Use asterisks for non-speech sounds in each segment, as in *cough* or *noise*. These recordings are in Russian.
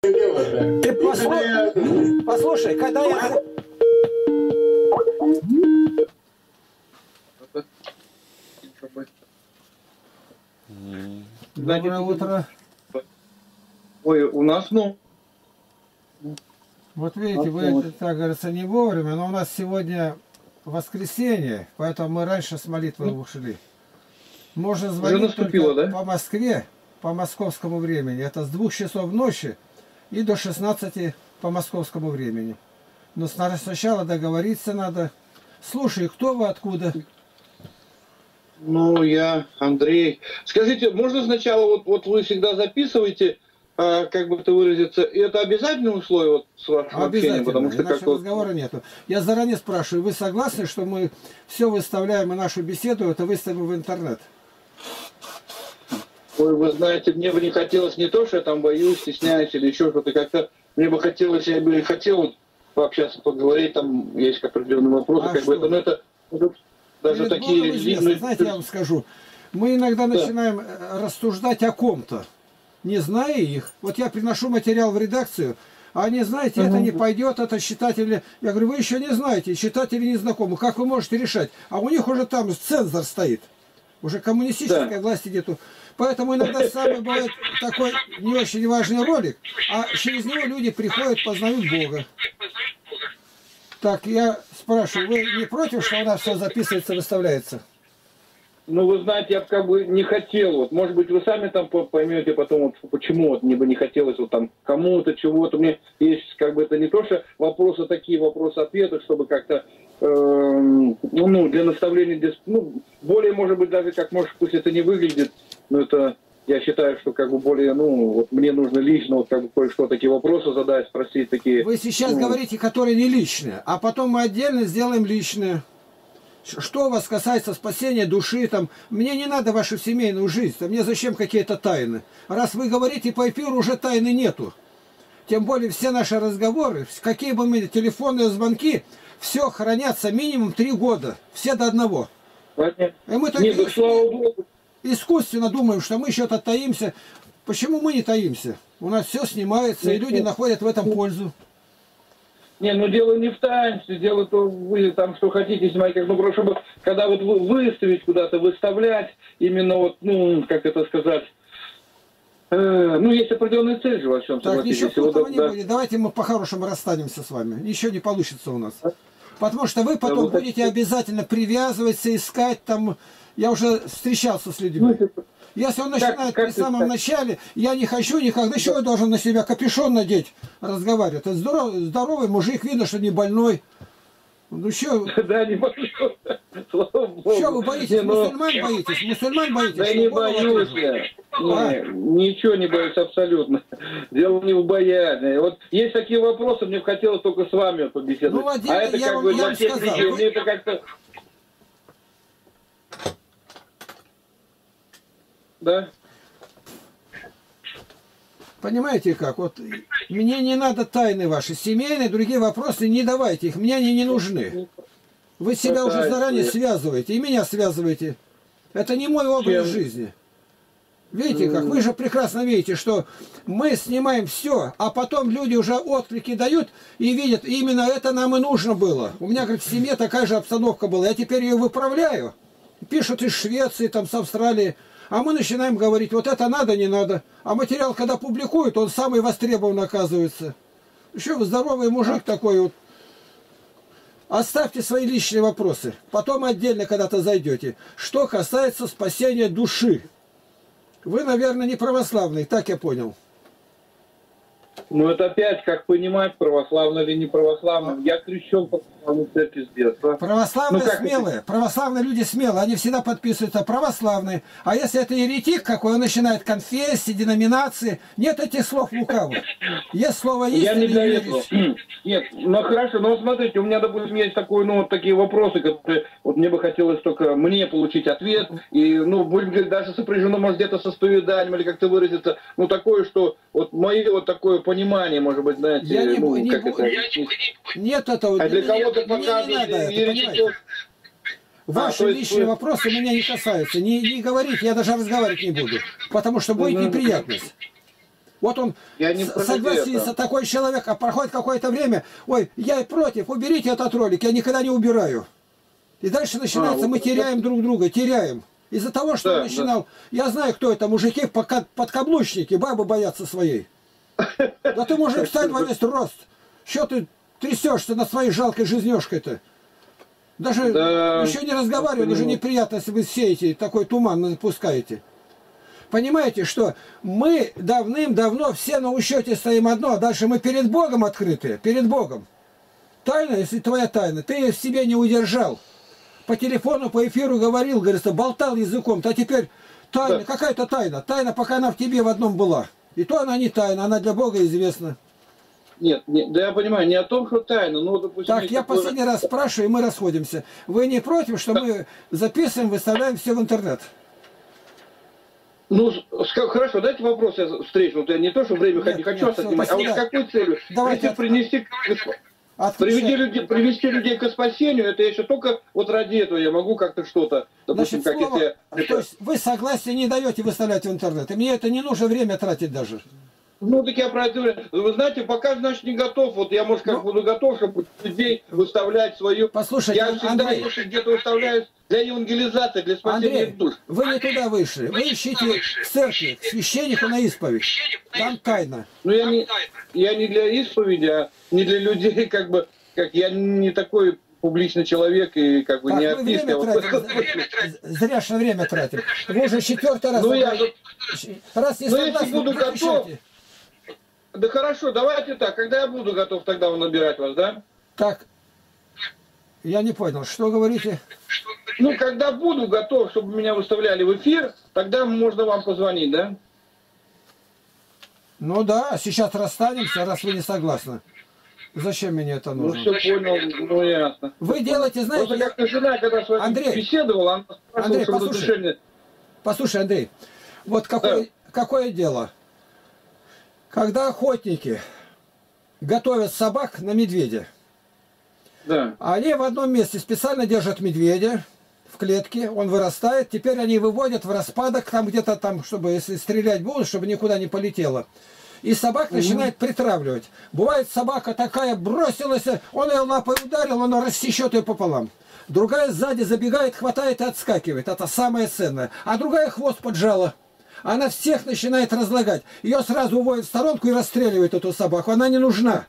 Ты послушай, послушай, когда я... Доброе утро. Ой, у нас, ну, Вот видите, вы, так говорится, не вовремя, но у нас сегодня воскресенье, поэтому мы раньше с молитвы ушли. Можно звонить наступило, только да? по Москве, по московскому времени. Это с двух часов ночи и до 16 по московскому времени. Но сна- сначала договориться надо. Слушай, кто вы, откуда? ну, я, Андрей. Скажите, можно сначала, вот, вот вы всегда записываете, а, как бы это выразиться, и это обязательное условие вот, с вашим общением, потому что иначе как вот, разговора нету. Я заранее спрашиваю, вы согласны, что мы все выставляем и нашу беседу, это выставим в интернет? Ой, вы знаете, мне бы не хотелось не то, что я там боюсь, стесняюсь или еще что-то, как-то мне бы хотелось, я бы и хотел пообщаться, поговорить, там есть определенные вопросы, А как бы что? это, ну это даже Перед такие Богом известно, знаете, я вам скажу, мы иногда начинаем э, рассуждать о ком-то, не зная их. Вот я приношу материал в редакцию, а они, знаете, это не пойдет, это читатели... Я говорю, вы еще не знаете, читатели не знакомы, как вы можете решать? А у них уже там цензор стоит, уже коммунистическая Да. власть идет. Поэтому иногда самый бывает такой не очень важный ролик, а через него люди приходят, познают Бога. Так, я спрашиваю, вы не против, что у нас все записывается, выставляется? Ну, вы знаете, я как бы не хотел, вот, может быть, вы сами там по- поймете потом, вот, почему вот мне бы не хотелось вот там кому-то чего-то. Мне есть как бы это не то, что вопросы такие, вопросы-ответы, чтобы как-то, эм, ну, для наставления, ну, более, может быть, даже как, может, пусть это не выглядит, но это, я считаю, что как бы более, ну, вот мне нужно лично вот как бы кое-что такие вопросы задать, спросить такие. Вы сейчас ну, говорите, которые не личные, а потом мы отдельно сделаем личные. Что у вас касается спасения души, там, мне не надо вашу семейную жизнь, там, мне зачем какие-то тайны. Раз вы говорите по эфиру, уже тайны нету. Тем более все наши разговоры, какие бы мы телефонные звонки, все хранятся минимум три года, все до одного. понятно. И мы так Нет, да, слава богу, искусственно думаем, что мы что-то таимся. Почему мы не таимся? У нас все снимается, и люди находят в этом пользу. Не, ну дело не в таинстве, дело то вы там что хотите снимать, как ну просто чтобы когда вот вы выставить куда-то, выставлять, именно вот, ну, как это сказать, э, ну, есть определенная цель же во всем, Так, ничего И вот, крутого не да. будет. Давайте мы по-хорошему расстанемся с вами. Ничего не получится у нас. Потому что вы потом так- будете обязательно привязываться, искать там. Я уже встречался с Ну, людьми. это- Если он начинает как при самом так? начале, я не хочу никогда, еще я должен на себя капюшон надеть, разговаривать. Это здоровый, здоровый мужик, видно, что не больной. Ну что, *laughs* Да, не *laughs* богу. что вы боитесь? Не, ну, Мусульман боитесь? Мусульман боитесь? Да не боюсь я. Не, Ничего не боюсь абсолютно. *laughs* Дело не в боязни. Вот есть такие вопросы, мне бы хотелось только с вами побеседовать. Ну, один- а это я как вам- бы я для всех сказал, людей, вы- мне это как-то... Да? Понимаете как? Вот мне не надо тайны ваши, семейные, другие вопросы, не давайте их, мне они не нужны. Вы себя уже заранее связываете, и меня связываете. Это не мой образ Чем? жизни. Видите как? Вы же прекрасно видите, что мы снимаем все, а потом люди уже отклики дают и видят, именно это нам и нужно было. У меня, говорит, в семье такая же обстановка была. Я теперь ее выправляю. Пишут из Швеции, там, с Австралии. А мы начинаем говорить, вот это надо, не надо. А материал, когда публикуют, он самый востребованный оказывается. Еще вы здоровый мужик такой вот. Оставьте свои личные вопросы. Потом отдельно когда-то зайдете. Что касается спасения души. Вы, наверное, не православный, так я понял. Ну это опять, как понимать, православно или не православно. Я крещен по православной церкви с детства. Православные Ну, смелые, православные люди смелые, они всегда подписываются православные. А если это еретик какой, он начинает конфессии, деноминации, нет этих слов лукавых. Есть слово Я истины не для этого. Нет, ну хорошо, но вот смотрите, у меня, допустим, есть такой, ну, вот такие вопросы, которые вот мне бы хотелось только мне получить ответ, и, ну, будем говорить, даже сопряжено, может, где-то со исповеданием, или как-то выразиться, ну, такое, что вот мое вот такое понимание, может быть, знаете, Я не ну, не как бу- это... Нет этого. А для кого-то мне не показывать надо это? Ваши А, есть личные вы- вопросы меня не касаются. Не, не говорите, я даже разговаривать не буду. Потому что будет Мгм. неприятность. Вот он Я не с- против согласится, этого. такой человек, а проходит какое-то время, ой, я и против, уберите этот ролик, я никогда не убираю. И дальше начинается, вот мы это- теряем друг друга, теряем. Из-за того, что Да, он начинал, я знаю, кто это, мужики подкаблучники, бабы боятся своей. Да ты мужик, встань во весь рост. Что ты трясешься над своей жалкой жизнешкой-то? Даже Да, еще не уже понимаю. неприятно, если вы сеете, такой туман напускаете. Понимаете, что мы давным-давно все на учете стоим одно, а дальше мы перед Богом открыты, перед Богом. Тайна, если твоя тайна, ты ее в себе не удержал. По телефону, по эфиру говорил, говорится, болтал языком, а теперь тайна, Да. какая-то тайна. Тайна, пока она в тебе в одном была. И то она не тайна, она для Бога известна. Нет, не- да я понимаю, не о том, что тайна, ну, допустим... Так, я такое- последний раз спрашиваю, и мы расходимся. Вы не против, что мы записываем, выставляем все в интернет? Ну, хорошо, дайте вопрос я встречу. Вот я не то, что время Нет, не хочу нет, всё, отнимать, а вот какой целью? Давайте Если принести, Привести людей, привести людей к спасению, это еще только вот ради этого я могу как-то что-то, допустим, Значит, как слово, если... то есть вы согласие не даете выставлять в интернет. И мне это не нужно время тратить даже. Ну, так я про это говорю. Вы знаете, пока, значит, не готов. Вот я, может, как Ну. буду готов, чтобы людей выставлять свою... Послушайте, я всегда Андрей. где-то выставляю для евангелизации, для спасения Андрей, душ. вы не туда вышли. Вы ищите в церкви, к священнику на исповедь. Там тайна. Ну, я не, я не для исповеди, а не для людей, *laughs* как бы, как я не такой публичный человек и как бы Так, не артист. время вот- тратим. Зря время тратим. Вы уже четвертый раз. Ну, я Раз не Ну, если буду готов. Да хорошо, давайте так. Когда я буду готов тогда набирать вас, да? Так, я не понял, что говорите? Ну, когда буду готов, чтобы меня выставляли в эфир, тогда можно вам позвонить, да? Ну да, сейчас расстанемся, раз вы не согласны. Зачем мне это Ну, нужно? все понял, ну, ясно. Вы делаете, знаете, Просто я- жена, когда с вами Андрей, беседовала, она спрашивала, Андрей, послушай. разрешение... Послушай, Андрей, вот какое, какое дело. Когда охотники готовят собак на медведя, Да. они в одном месте специально держат медведя в клетке, он вырастает, теперь они выводят в распадок, там где-то там, чтобы, если стрелять будут, чтобы никуда не полетело. И собак начинает притравливать. Бывает собака такая бросилась, он ее лапой ударил, она рассечет ее пополам. Другая сзади забегает, хватает и отскакивает. Это самое ценное. А другая хвост поджала. Она всех начинает разлагать. Ее сразу уводят в сторонку и расстреливают эту собаку. Она не нужна.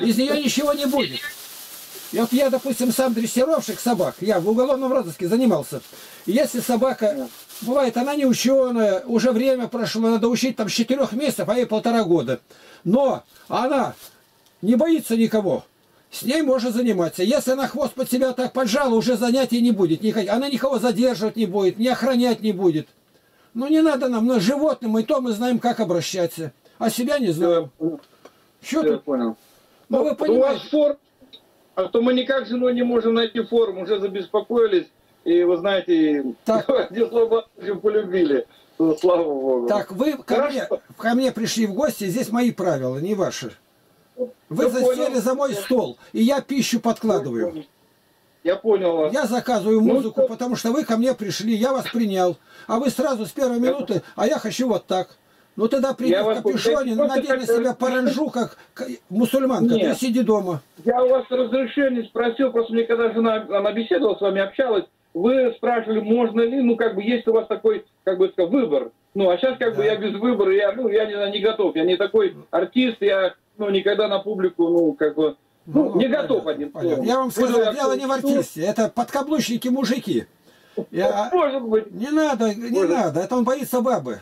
Из нее ничего не будет. И вот я, допустим, сам дрессировщик собак, я в уголовном розыске занимался. Если собака, бывает, она не ученая, уже время прошло, надо учить там с 4 месяцев, а ей полтора года. Но она не боится никого. С ней можно заниматься. Если она хвост под себя так поджала, уже занятий не будет. Она никого задерживать не будет, не охранять не будет. Ну не надо нам, но животным, и то мы знаем, как обращаться. А себя не знаем. Что Все, я тут? понял. Ну вы У вас понимаете. форум, а то мы никак с женой не можем найти форум, уже забеспокоились, и вы знаете, Так. *laughs* очень полюбили. Ну, слава Богу. Так, вы ко Хорошо. мне, ко мне пришли в гости, здесь мои правила, не ваши. Вы Я засели понял. за мой стол, и я пищу подкладываю. Я понял вас. Я заказываю Ну, музыку, что- потому что вы ко мне пришли, я вас принял. А вы сразу с первой минуты, а я хочу вот так. Ну тогда приди Я в вас капюшоне, понял. надень на Просто себя паранжу, как мусульманка, ты Нет. сиди дома. Я у вас разрешение спросил, просто мне когда жена, она беседовала с вами, общалась, вы спрашивали, можно ли, ну, как бы, есть у вас такой, как бы сказать, выбор. Ну, а сейчас, как бы, Да. я без выбора, я, ну, я не, не готов, я не такой артист, я, ну, никогда на публику, ну, как бы, ну, не понятно, готов одним понятно. словом. Я вам сказал, Выбор дело не в артисте, это подкаблучники мужики. Я- Может быть. Не надо, не Может. надо, это он боится бабы.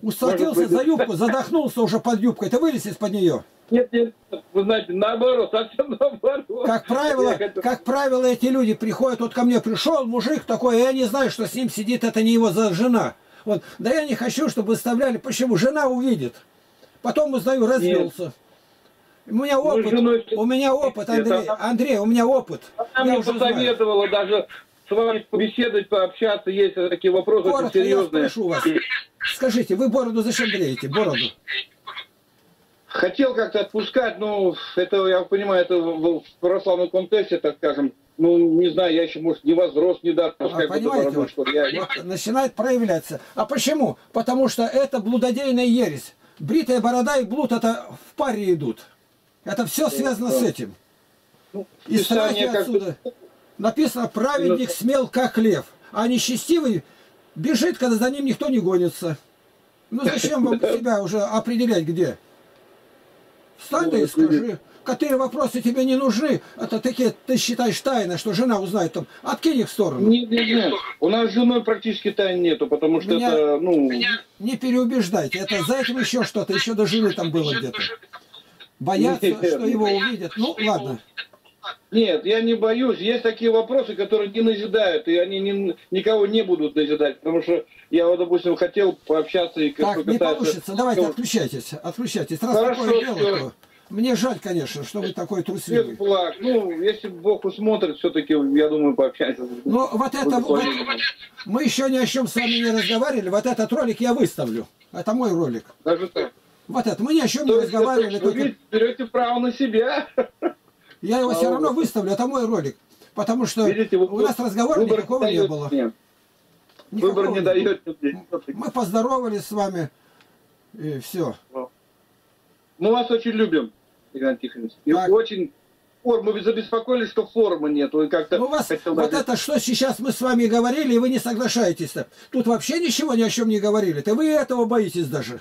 Усадился за юбку, задохнулся уже под юбкой. Ты вылез из-под нее. Нет, нет, вы знаете, наоборот, совсем наоборот. Как правило, хочу- как правило, эти люди приходят, вот ко мне пришел мужик такой, я не знаю, что с ним сидит, это не его жена. Вот. Да я не хочу, чтобы выставляли. Почему? Жена увидит. Потом узнаю, развелся. У меня опыт, женой у меня опыт, Андрей, Это- Андрей, у меня опыт. Она Я мне уже знаю. посоветовала даже с вами побеседовать, пообщаться, есть такие вопросы очень Коротко, я серьезные. спрошу вас. Скажите, вы бороду зачем бреете? Бороду. Хотел как-то отпускать, но это, я понимаю, это в православном контексте, так скажем, ну, не знаю, я еще, может, не возрос недавно. А, понимаете, вот, что я... вот начинает проявляться. А почему? Потому что это блудодейная ересь. Бритая борода и блуд это в паре идут. Это все связано с этим. Ну, и страхи отсюда. Написано, праведник смел, как лев, а нечестивый бежит, когда за ним никто не гонится. Ну зачем вам *laughs* себя уже определять где? Встань да и скажи которые вопросы тебе не нужны, это такие, ты считаешь тайны, что жена узнает там, откинь их в сторону. Нет, нет, нет. У нас с женой практически тайн нету, потому что Меня это, ну... Не переубеждайте, это за этим еще что-то, еще до жены там было где-то. Боятся, нет, *laughs* что его увидят. Ну, ладно. Нет, я не боюсь. Есть такие вопросы, которые не назидают, и они не, никого не будут назидать, потому что я, вот, допустим, хотел пообщаться и... Так, не получится. Давайте отключайтесь, отключайтесь. Раз Хорошо, такое дело, то... Мне жаль, конечно, что вы такой трусливый. Благ. Ну, если Бог усмотрит, все-таки, я думаю, пообщаемся. Ну, вот это, вот, мы еще ни о чем с вами не разговаривали. Вот этот ролик я выставлю. Это мой ролик. Даже так. Вот это. Мы ни о чем То не разговаривали. Вы только... берете право на себя. Я его все равно выставлю. Это мой ролик. Потому что Видите, вы, у нас разговора никакого не было. Выбор не дает. Мы поздоровались с вами. И все. Мы вас очень любим. Игнат Тихонович. И так. очень мы забеспокоились, что формы нету. И как-то ну, вас, вот это, что сейчас мы с вами говорили, и вы не соглашаетесь -то. Тут вообще ничего ни о чем не говорили. То вы этого боитесь даже.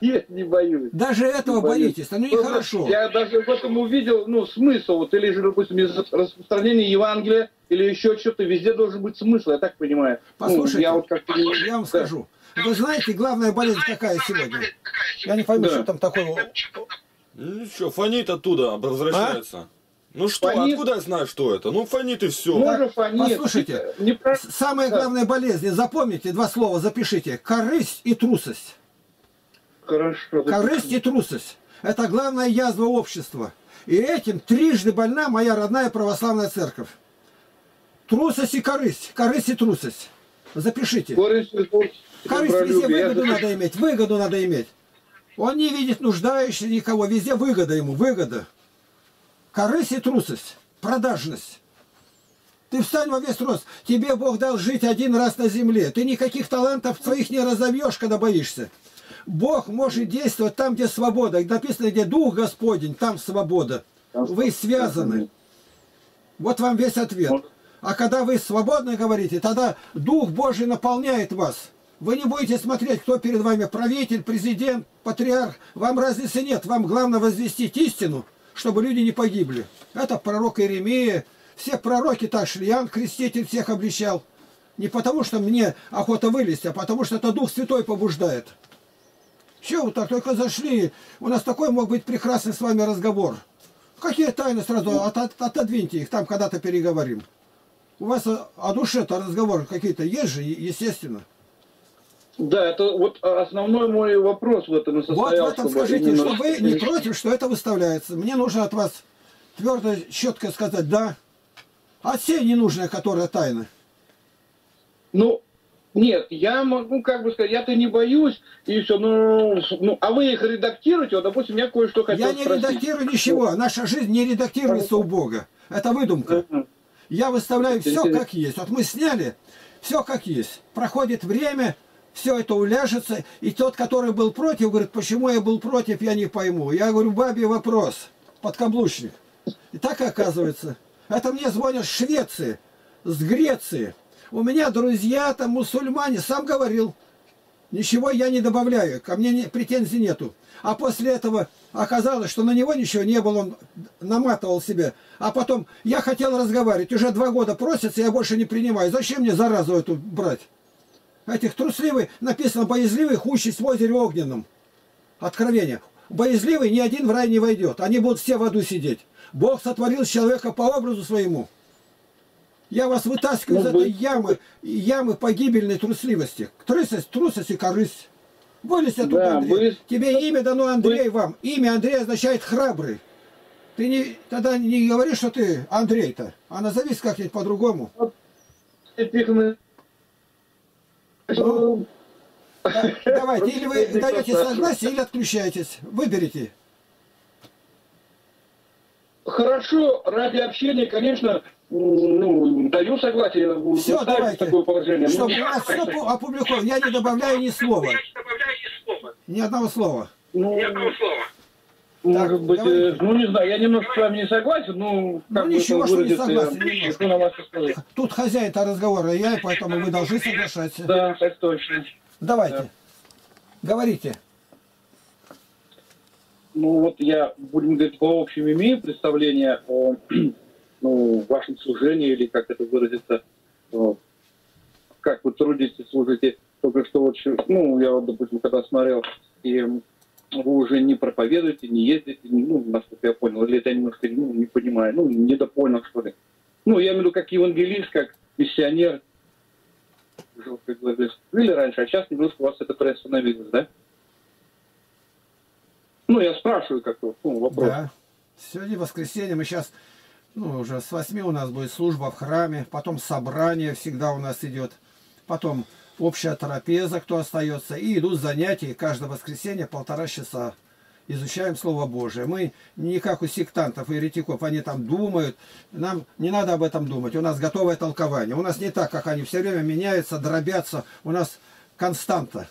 Нет, не боюсь. Даже этого не боитесь, ну нехорошо. Я даже в этом увидел, ну, смысл, вот, или же, допустим, из распространения Евангелия, или еще что-то, везде должен быть смысл, я так понимаю. Ну, Послушайте, ну, я, вот как я вам да. скажу. Вы знаете, главная болезнь какая сегодня? Я не пойму, да. что там такое. Ну что, фонит оттуда, возвращается. А? Ну что, фонит. откуда я знаю, что это? Ну фонит и все. Может, фонит. Послушайте, не, не... самая главная болезнь, запомните два слова, запишите. Корысть и трусость. Хорошо. Корысть и трусость. Это главная язва общества. И этим трижды больна моя родная православная церковь. Трусость и корысть. Корысть и трусость. Запишите. Корысть и трусость. Корысть везде выгоду надо иметь. Выгоду надо иметь. Он не видит нуждающихся никого. Везде выгода ему. Выгода. Корысть и трусость. Продажность. Ты встань во весь рост. Тебе Бог дал жить один раз на земле. Ты никаких талантов своих не разовьешь, когда боишься. Бог может действовать там, где свобода. Написано, где Дух Господень, там свобода. Вы связаны. Вот вам весь ответ. А когда вы свободно говорите, тогда Дух Божий наполняет вас. Вы не будете смотреть, кто перед вами правитель, президент, патриарх. Вам разницы нет. Вам главное возвестить истину, чтобы люди не погибли. Это пророк Иеремия. Все пророки так шли. Иоанн Креститель всех обличал. Не потому, что мне охота вылезть, а потому, что это Дух Святой побуждает. Чего вы так только зашли? У нас такой мог быть прекрасный с вами разговор. Какие тайны сразу? От, от, отодвиньте их, там когда-то переговорим. У вас о, о душе-то разговор какие-то есть же, естественно. Да, это вот основной мой вопрос в этом и состоял. Вот в этом скажите, именно... что вы не против, что это выставляется. Мне нужно от вас твердо, четко сказать «да». А все ненужные, которые тайны. Ну, нет, я могу как бы сказать, я-то не боюсь, и все, ну, ну, а вы их редактируете, вот, допустим, я кое-что хотел Я не спросить. редактирую ничего, наша жизнь не редактируется у Бога, это выдумка. Я выставляю все как есть, вот мы сняли, все как есть, проходит время, все это уляжется, и тот, который был против, говорит, почему я был против, я не пойму. Я говорю, бабе вопрос, подкаблучник. И так оказывается. Это мне звонят с Швеции, с Греции. У меня друзья там мусульмане, сам говорил. Ничего я не добавляю, ко мне не, претензий нету. А после этого оказалось, что на него ничего не было, он наматывал себе. А потом, я хотел разговаривать, уже два года просится, я больше не принимаю. Зачем мне заразу эту брать? Этих трусливых, написано, боязливых участь в озере огненном. Откровение. Боязливый ни один в рай не войдет. Они будут все в аду сидеть. Бог сотворил человека по образу своему. Я вас вытаскиваю из этой ямы, ямы погибельной трусливости. Трусость, трусость и корысть. Вылезь оттуда, да, Андрей. Вы... Тебе имя дано Андрей вы... вам. Имя Андрей означает храбрый. Ты не, тогда не говори, что ты Андрей-то, а назовись как-нибудь по-другому. Ну, давайте, или вы даете согласие, или отключаетесь. Выберите. Хорошо, ради общения, конечно, ну, даю согласие. Все, давайте. Такое положение. Чтобы у нас все опубликовано. Я не добавляю ни слова. Ни одного слова. Ну, ни одного слова. Может так, быть, давай. ну не знаю, я немножко с вами не согласен, ну как ну, ничего, что не согласен, что на вас сказать. Тут хозяин-то разговора я, и поэтому вы должны соглашаться. Да, так точно. Давайте, да. говорите. Ну вот я, будем говорить, по общем имею представление о *clears throat* ну, вашем служении, или как это выразиться, как вы трудитесь, служите. Только что вот, ну, я вот, допустим, когда смотрел, и вы уже не проповедуете, не ездите, ну, насколько я понял, или это я немножко ну, не понимаю, ну, недопонял, что ли. Ну, я имею в виду, как евангелист, как миссионер, как говорили раньше, а сейчас немножко у вас это приостановилось, да? Ну, я спрашиваю как-то, ну, вопрос. Да. Сегодня воскресенье, мы сейчас, ну, уже с восьми у нас будет служба в храме, потом собрание всегда у нас идет, потом общая трапеза, кто остается, и идут занятия каждое воскресенье полтора часа. Изучаем Слово Божие. Мы не как у сектантов и еретиков, они там думают. Нам не надо об этом думать. У нас готовое толкование. У нас не так, как они все время меняются, дробятся. У нас константа.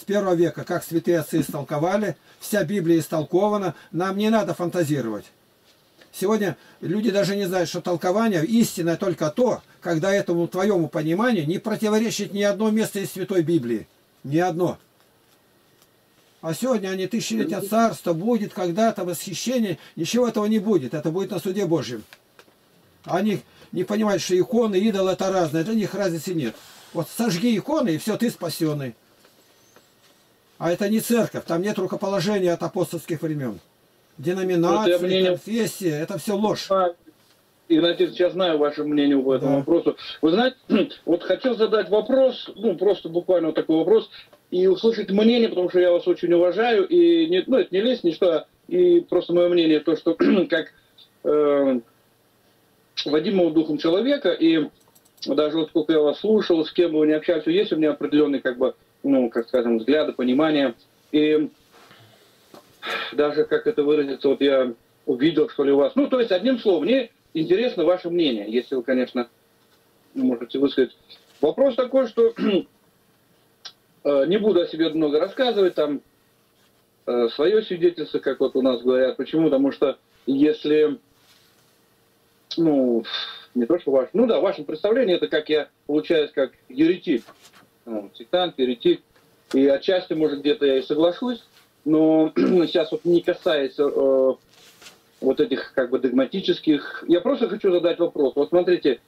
С первого века, как святые отцы истолковали, вся Библия истолкована. Нам не надо фантазировать. Сегодня люди даже не знают, что толкование истинное только то, когда этому твоему пониманию не противоречит ни одно место из Святой Библии. Ни одно. А сегодня они тысячелетия царства, будет когда-то восхищение, ничего этого не будет, это будет на суде Божьем. Они не понимают, что иконы, идол это разное, для них разницы нет. Вот сожги иконы, и все, ты спасенный. А это не церковь, там нет рукоположения от апостольских времен. Деноминация, вот мнение... конфессия, это все ложь. Игнатьевич, я знаю ваше мнение по этому да. вопросу. Вы знаете, *clears throat* вот хотел задать вопрос, ну, просто буквально вот такой вопрос, и услышать мнение, потому что я вас очень уважаю, и не, ну, это не лезть, ничто, и просто мое мнение, то, что *clears throat* как э, Вадимовым духом человека, и даже вот сколько я вас слушал, с кем вы не общались, есть у меня определенные, как бы, ну, как скажем, взгляды, понимания, и даже, как это выразиться, вот я увидел, что ли, у вас, ну, то есть, одним словом, мне интересно ваше мнение, если вы, конечно, можете высказать. Вопрос такой, что *clears throat* э, не буду о себе много рассказывать, там э, свое свидетельство, как вот у нас говорят. Почему? Потому что если, ну, не то, что ваше, ну да, в вашем представлении это как я получаюсь как еретик, ну, сектант, еретик, и отчасти, может, где-то я и соглашусь, но *clears throat* сейчас вот не касается э, вот этих как бы догматических. Я просто хочу задать вопрос. Вот смотрите,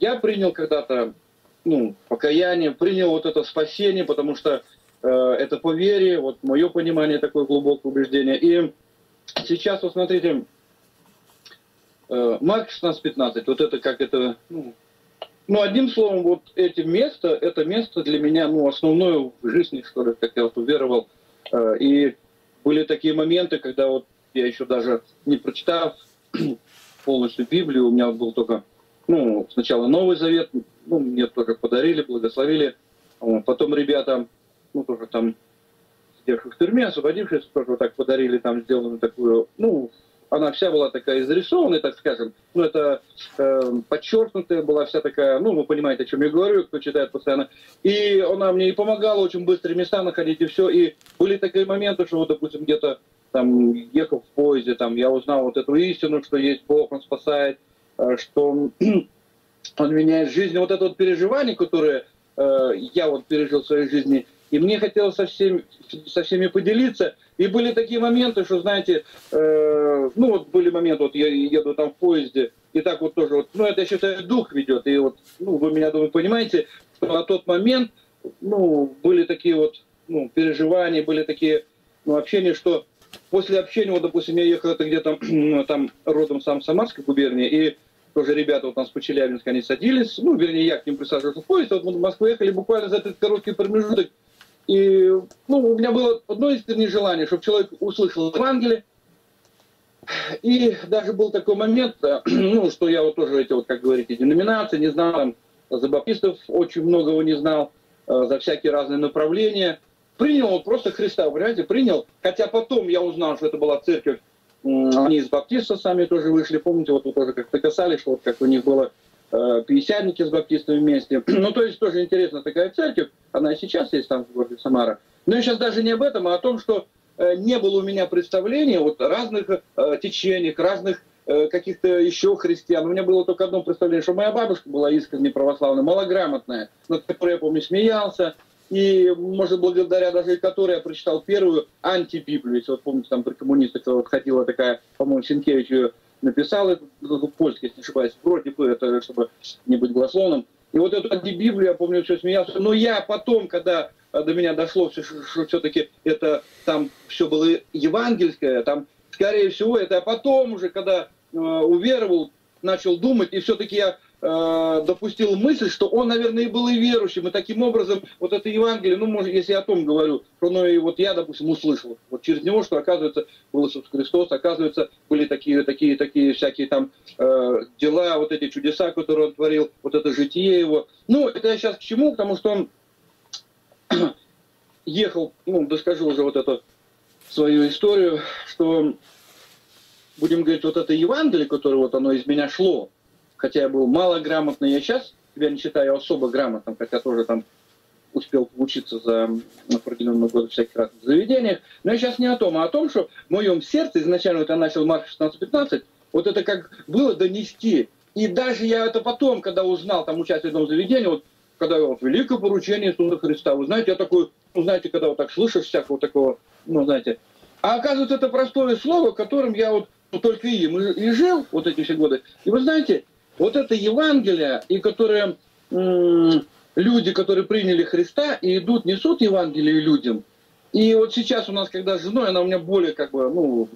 я принял когда-то ну, покаяние, принял вот это спасение, потому что э, это по вере, вот мое понимание такое глубокое убеждение. И сейчас, вот смотрите, э, Марк 16-15, вот это как это, ну, ну, одним словом, вот эти места, это место для меня, ну, основное в жизни, что ли, как я вот уверовал. Э, и были такие моменты, когда вот я еще даже не прочитав *clears throat* полностью Библию, у меня был только, ну, сначала Новый Завет, ну, мне тоже подарили, благословили. Потом ребята, ну, тоже там, сидевшие в тюрьме, освободившись, тоже вот так подарили, там, сделанную такую, ну, она вся была такая изрисованная, так скажем, ну, это э, подчеркнутая была вся такая, ну, вы понимаете, о чем я говорю, кто читает постоянно. И она мне и помогала очень быстро места находить, и все. И были такие моменты, что, вот, допустим, где-то там ехал в поезде, там я узнал вот эту истину, что есть Бог, Он спасает, э, что Он, *clears throat* он меняет жизнь. Вот это вот переживание, которое э, я вот пережил в своей жизни, и мне хотелось со всеми, со всеми поделиться. И были такие моменты, что, знаете, э, ну вот были моменты, вот я еду там в поезде, и так вот тоже, вот, ну это я считаю, дух ведет. И вот, ну вы меня, думаю, понимаете, что на тот момент, ну, были такие вот, ну, переживания, были такие, ну, общения, что после общения, вот, допустим, я ехал это где-то *clears throat* ну, там родом сам Самарской губернии, и тоже ребята вот у нас по они садились, ну, вернее, я к ним присаживался в поезд, вот мы в Москву ехали буквально за этот короткий промежуток, и, ну, у меня было одно искреннее желание, чтобы человек услышал Евангелие, и даже был такой момент, *clears throat* ну, что я вот тоже эти вот, как говорите, деноминации не знал, там, за баптистов очень многого не знал, э, за всякие разные направления, принял вот просто Христа, понимаете, принял, хотя потом я узнал, что это была церковь, они из баптистов сами тоже вышли, помните, вот вы тоже как-то касались, что вот как у них было э, пятидесятники с баптистами вместе. *clears throat* ну, то есть тоже интересно такая церковь, она и сейчас есть там в городе Самара. Но я сейчас даже не об этом, а о том, что э, не было у меня представления вот разных э, течений, разных э, каких-то еще христиан. У меня было только одно представление, что моя бабушка была искренне православная, малограмотная, над которой я, помню, смеялся, и, может, благодаря даже которой я прочитал первую антибиблию. Если вот помните, там при коммунистах вот ходила такая, по-моему, Сенкевич ее написал, это ну, польский, если не ошибаюсь, вроде бы, это чтобы не быть голословным. И вот эту антибиблию, я помню, все смеялся. Но я потом, когда до меня дошло, что, что все-таки это там все было евангельское, там, скорее всего, это я потом уже, когда э, уверовал, начал думать, и все-таки я Э, допустил мысль, что он, наверное, и был и верующим, и таким образом вот это Евангелие, ну, может, если я о том говорю, что ну, и вот я, допустим, услышал, вот через него, что, оказывается, был Иисус Христос, оказывается, были такие, такие, такие всякие там э, дела, вот эти чудеса, которые он творил, вот это житие его. Ну, это я сейчас к чему? Потому что он *clears throat* ехал, ну, доскажу уже вот эту свою историю, что, будем говорить, вот это Евангелие, которое вот оно из меня шло, хотя я был малограмотный, я сейчас себя не считаю особо грамотным, хотя тоже там успел учиться за определенный год в всяких разных заведениях. Но я сейчас не о том, а о том, что в моем сердце, изначально я начал Марк 16-15, вот это как было донести. И даже я это потом, когда узнал там участие в одном заведении, вот когда вот великое поручение Иисуса Христа, вы знаете, я такой, ну знаете, когда вот так слышишь всякого такого, ну знаете, а оказывается это простое слово, которым я вот ну, только и, и жил вот эти все годы. И вы знаете, вот это Евангелие, и которые люди, которые приняли Христа и идут, несут Евангелие людям. И вот сейчас у нас, когда с женой, она у меня более как бы, ну,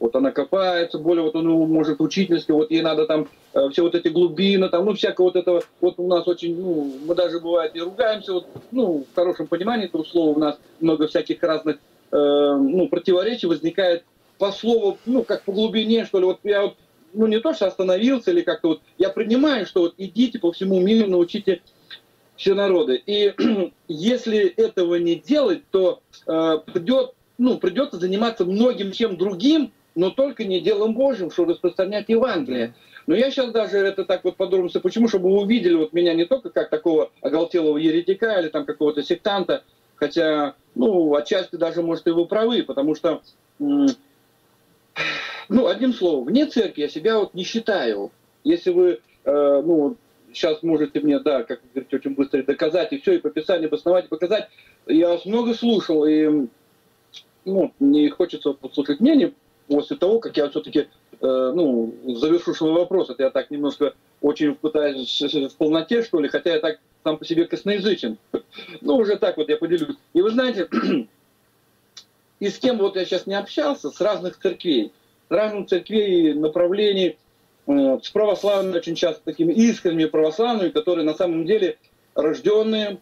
вот она копается, более вот он ну, может учительски, вот ей надо там э, все вот эти глубины, там, ну, всякое вот этого, вот у нас очень, ну, мы даже бывает не ругаемся, вот, ну, в хорошем понимании этого слова у нас много всяких разных, э, ну, противоречий возникает по слову, ну, как по глубине, что ли, вот я вот ну не то, что остановился или как-то вот, я принимаю, что вот идите по всему миру, научите все народы. И *clears throat* если этого не делать, то э, придет, ну, придется заниматься многим чем другим, но только не делом Божьим, что распространять Евангелие. Но я сейчас даже это так вот подробно, почему, чтобы вы увидели вот меня не только как такого оголтелого еретика или там какого-то сектанта, хотя, ну, отчасти даже, может, и вы правы, потому что ну, одним словом, вне церкви я себя вот не считаю. Если вы, э, ну, сейчас можете мне, да, как вы говорите, очень быстро доказать, и все, и по Писанию обосновать, и показать. Я вас много слушал, и ну, не хочется послушать мнение после того, как я все-таки, э, ну, завершу свой вопрос. Это я так немножко очень пытаюсь в полноте, что ли, хотя я так сам по себе косноязычен. *laughs* Ну, уже так вот я поделюсь. И вы знаете, *clears throat* и с кем вот я сейчас не общался, с разных церквей, разных церквей, направлений, э, с православными, очень часто такими искренними православными, которые на самом деле рожденные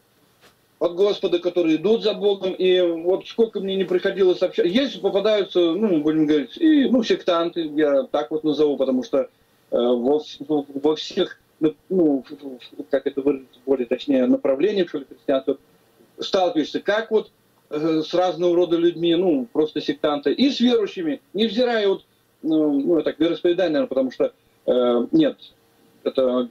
от Господа, которые идут за Богом. И вот сколько мне не приходилось общаться. Есть попадаются, ну, будем говорить, и, ну, сектанты, я так вот назову, потому что э, во, во всех, ну, ну, как это выразить более точнее, направлениях, что ли, христианства, сталкиваешься, как вот с разного рода людьми, ну, просто сектанты, и с верующими, невзирая вот ну, ну так, вероисповедание, наверное, потому что э, нет, это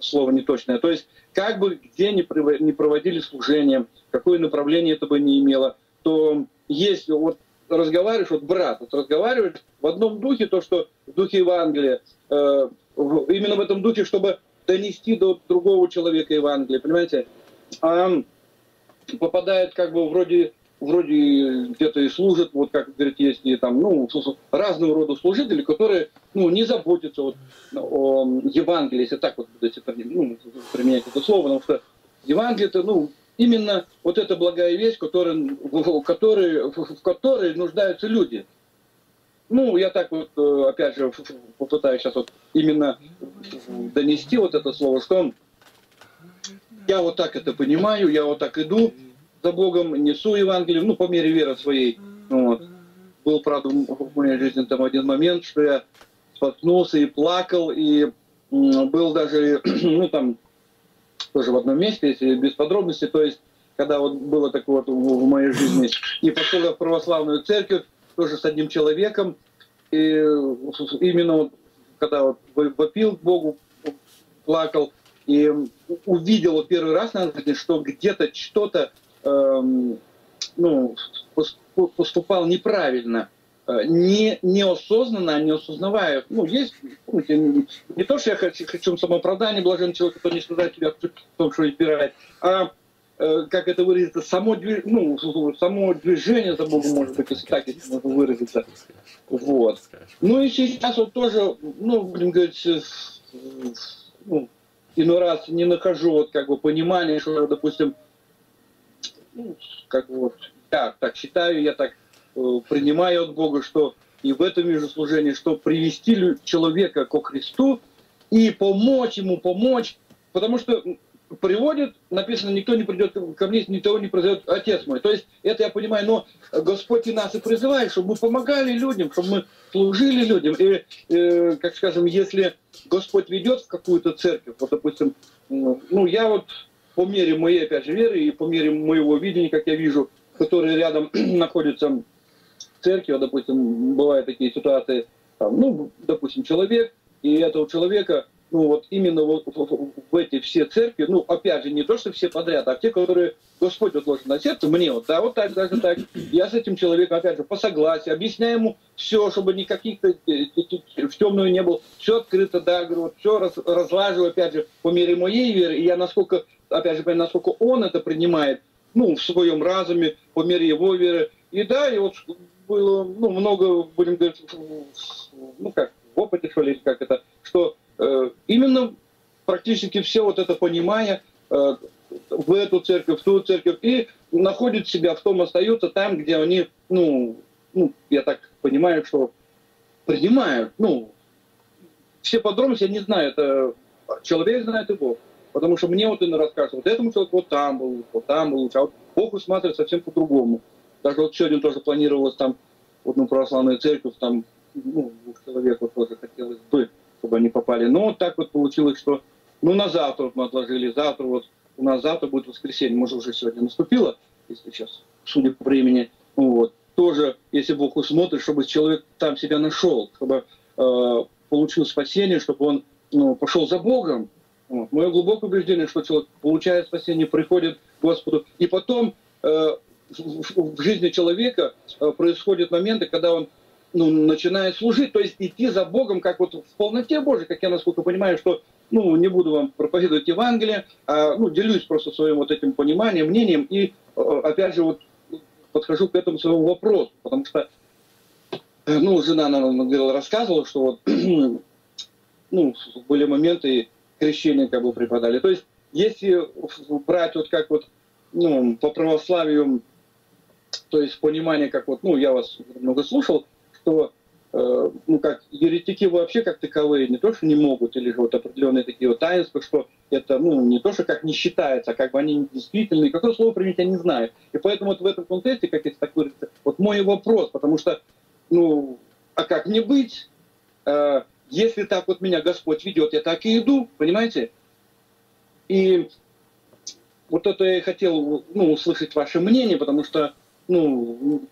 слово неточное. То есть, как бы где ни проводили служение, какое направление это бы не имело, то есть вот разговариваешь, вот брат, вот разговариваешь в одном духе, то, что в духе Евангелия, э, именно в этом духе, чтобы донести до другого человека Евангелие, понимаете? А попадает как бы вроде вроде где-то и служат, вот как говорит, есть и там, ну, разного рода служители, которые, ну, не заботятся вот о Евангелии, если так вот, если ну, применять это слово, потому что Евангелие это, ну, именно вот эта благая вещь, которая, в, которой, в которой нуждаются люди. Ну, я так вот, э, опять же, попытаюсь сейчас вот именно донести вот это слово, что я вот так это понимаю, я вот так иду, за Богом, несу Евангелие, ну, по мере веры своей. Вот. Был, правда, в моей жизни там один момент, что я споткнулся и плакал, и был даже, *clears throat* ну, там, тоже в одном месте, если без подробностей, то есть, когда вот было такое вот в моей жизни, и пошел я в православную церковь, тоже с одним человеком, именно вот, когда вот вопил к Богу, плакал, и увидел первый раз на жизни, что где-то что-то эм, ну, поступал неправильно, э, не, неосознанно, не осознавая. Ну, есть, помните, не то, что я хочу, хочу самооправдание, блажен человек, кто не страдает тебя в том, что избирает, а э, как это выразиться, само, ну, само движение за Богом, может быть, если так, если можно выразиться. Вот. Ну и сейчас вот тоже, ну, будем говорить, ну, иной раз не нахожу вот как бы понимания, что, допустим, ну, как вот, я так считаю, я так э, принимаю от Бога, что и в этом вижу служение, что привести человека ко Христу и помочь ему, помочь, потому что приводит, написано, никто не придет ко мне, никто не призовет Отец мой. То есть это я понимаю, но Господь и нас и призывает, чтобы мы помогали людям, чтобы мы служили людям. И, э, как скажем, если Господь ведет в какую-то церковь, вот, допустим, ну, я вот по мере моей, опять же, веры и по мере моего видения, как я вижу, которые рядом *clears throat* находятся церкви, вот, допустим, бывают такие ситуации, там, ну, допустим, человек, и этого человека ну вот именно вот в эти все церкви, ну опять же не то, что все подряд, а те, которые Господь отложил на сердце, мне вот, да, вот так, даже так, я с этим человеком, опять же, по согласию, объясняю ему все, чтобы никаких-то э, э, в темную не было, все открыто, да, говорю, вот все раз, разлаживаю, опять же, по мере моей веры, и я насколько, опять же, насколько он это принимает, ну, в своем разуме, по мере его веры, и да, и вот было, ну, много, будем говорить, ну, как, в опыте, что ли, как это, что Э, именно практически все вот это понимая э, в эту церковь, в ту церковь, и находят себя в том, остаются там, где они, ну, ну, я так понимаю, что принимают, ну, все подробности я не знаю, это человек знает и Бог. Потому что мне вот он рассказывает, вот этому человеку вот там был, вот там был, а вот Бог усматривает совсем по-другому. Даже вот сегодня тоже планировалось там, вот ну, православная церковь, там, ну, двух человек вот тоже хотелось бы чтобы они попали. Но вот так вот получилось, что ну на завтра мы отложили, завтра вот у нас завтра будет воскресенье, может уже сегодня наступило, если сейчас, судя по времени, ну, вот, тоже, если Бог усмотрит, чтобы человек там себя нашел, чтобы э, получил спасение, чтобы он ну, пошел за Богом. Вот. Мое глубокое убеждение, что человек получает спасение, приходит к Господу, и потом э, в, в жизни человека э, происходят моменты, когда он ну, начинает служить, то есть идти за Богом, как вот в полноте Божьей, как я насколько понимаю, что, ну, не буду вам проповедовать Евангелие, а, ну, делюсь просто своим вот этим пониманием, мнением, и, э, опять же, вот подхожу к этому своему вопросу, потому что, ну, жена нам говорила, рассказывала, что вот, *clears throat* ну, были моменты, крещения как бы преподали. То есть, если брать вот как вот, ну, по православию, то есть понимание, как вот, ну, я вас много слушал, что э, ну, как еретики вообще как таковые не то, что не могут, или же вот определенные такие вот таинства, что это, ну, не то, что как не считается, а как бы они действительные, какое слово применить, я не знаю. И поэтому вот в этом контексте, как если так выразиться, вот мой вопрос, потому что, ну, а как мне быть, э, если так вот меня Господь ведет, я так и иду, понимаете? И вот это я хотел, ну, услышать ваше мнение, потому что, ну,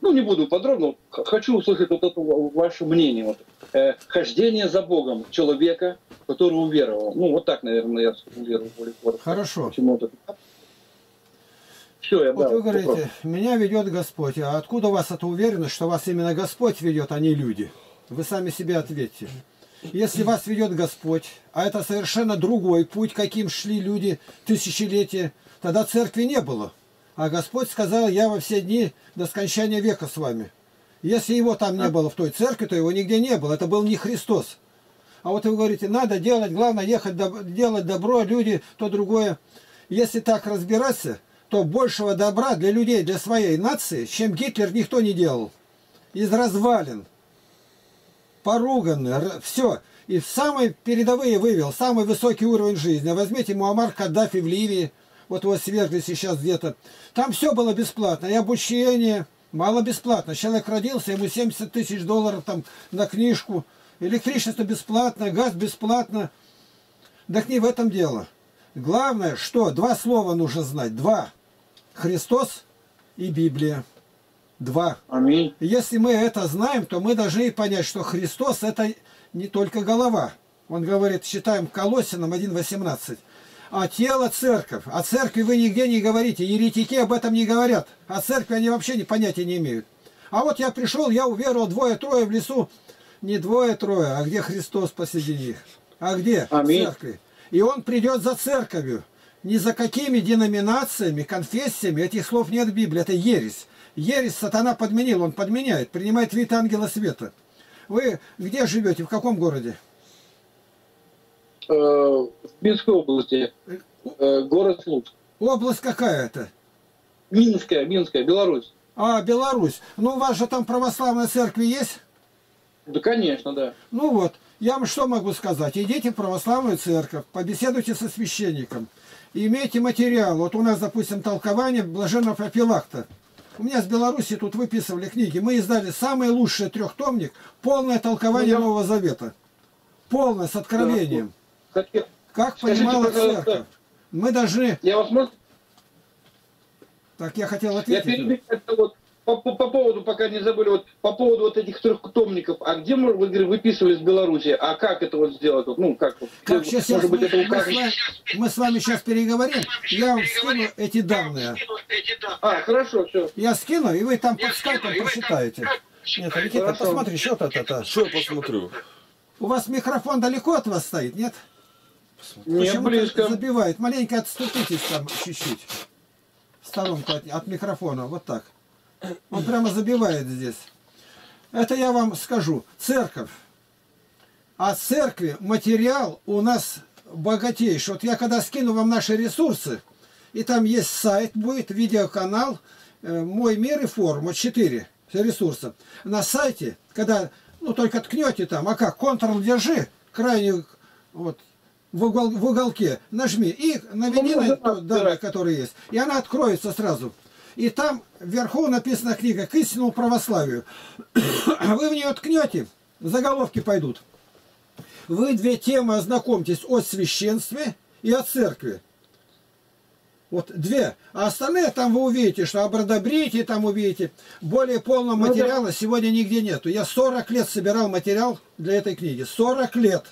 ну, не буду подробно, хочу услышать вот это ваше мнение. Вот, э, хождение за Богом человека, который уверовал. Ну, вот так, наверное, я сформулирую более коротко. Хорошо. Почему-то. Все, я, вот да, вы говорите, вопрос. меня ведет Господь. А откуда у вас эта уверенность, что вас именно Господь ведет, а не люди? Вы сами себе ответьте. Если вас ведет Господь, а это совершенно другой путь, каким шли люди тысячелетия, тогда церкви не было. А Господь сказал, я во все дни до скончания века с вами. Если его там не было в той церкви, то его нигде не было. Это был не Христос. А вот вы говорите, надо делать, главное ехать, делать добро, люди, то другое. Если так разбираться, то большего добра для людей, для своей нации, чем Гитлер никто не делал. Из развалин. Поруганный, все. И в самые передовые вывел, самый высокий уровень жизни. Возьмите Муаммар Каддафи в Ливии, вот его свергли сейчас где-то. Там все было бесплатно, и обучение, мало бесплатно. Человек родился, ему 70 тысяч долларов там на книжку, электричество бесплатно, газ бесплатно. Так не в этом дело. Главное, что два слова нужно знать, два. Христос и Библия. Два. Аминь. Если мы это знаем, то мы должны понять, что Христос это не только голова. Он говорит, читаем Колосинам 1.18. А тело церковь. О церкви вы нигде не говорите. Еретики об этом не говорят. О церкви они вообще ни понятия не имеют. А вот я пришел, я уверовал двое-трое в лесу. Не двое-трое, а где Христос посреди них? А где? Аминь. Церкви. И он придет за церковью. Ни за какими деноминациями, конфессиями. Этих слов нет в Библии. Это ересь. Ересь сатана подменил. Он подменяет. Принимает вид ангела света. Вы где живете? В каком городе? Э, в Минской области. Э, город Слуцк. Область какая это? Минская, Минская, Беларусь. А, Беларусь. Ну, у вас же там православная церковь есть? Да, конечно, да. Ну вот, я вам что могу сказать? Идите в православную церковь, побеседуйте со священником, имейте материал. Вот у нас, допустим, толкование блаженного профилакта. У меня с Беларуси тут выписывали книги. Мы издали самый лучший трехтомник, полное толкование Ну, я- Нового Завета. Полное, с откровением. Как Скажите, понимала церковь. Мы должны... Я вас можно... Так, я хотел Я ответить. перебью это вот по, по- по поводу, пока не забыли, вот по поводу вот этих трехтомников. А где мы, вы говорите, выписывали с Беларуси? А как это вот сделать? Вот, Ну, как? Как сейчас может быть, мы, это мы с указано? вами, мы с вами сейчас переговорим. Я вам скину эти данные. А, хорошо, все. Я скину, и вы там под скайпом прочитаете. Нет, Никита, Хорошо. посмотри, что это, это. Что я посмотрю? У вас микрофон далеко от вас стоит, нет? Не Почему-то близко. забивает. Маленько отступитесь там чуть-чуть. В сторонку от, от микрофона. Вот так. Он прямо забивает здесь. Это я вам скажу. Церковь. А церкви материал у нас богатейший. Вот я когда скину вам наши ресурсы, и там есть сайт, будет видеоканал э, «Мой мир и форум». Вот четыре ресурса. На сайте, когда, ну, только ткнете там, а как, Ctrl держи, крайнюю, вот, в, угол, в уголке нажми и наведи на то данные, которые есть. И она откроется сразу. И там вверху написана книга «К истинному православию». *coughs* Вы в нее ткнете, заголовки пойдут. Вы две темы ознакомьтесь о священстве и о церкви. Вот две. А остальные там вы увидите, что об родобритии там увидите. Более полного Ну да. материала сегодня нигде нету. Я 40 лет собирал материал для этой книги. 40 лет.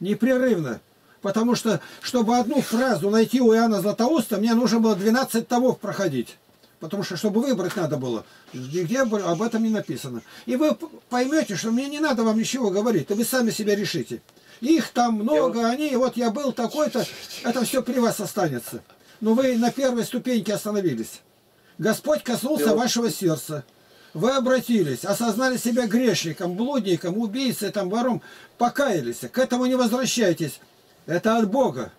Непрерывно. Потому что, чтобы одну фразу найти у Иоанна Златоуста, мне нужно было 12 томов проходить. Потому что, чтобы выбрать надо было. Нигде об этом не написано. И вы поймете, что мне не надо вам ничего говорить. то вы сами себя решите. Их там много, они, вот я был такой-то, это все при вас останется. Но вы на первой ступеньке остановились. Господь коснулся вашего сердца. Вы обратились, осознали себя грешником, блудником, убийцей, там, вором, покаялись. К этому не возвращайтесь. Это от Бога.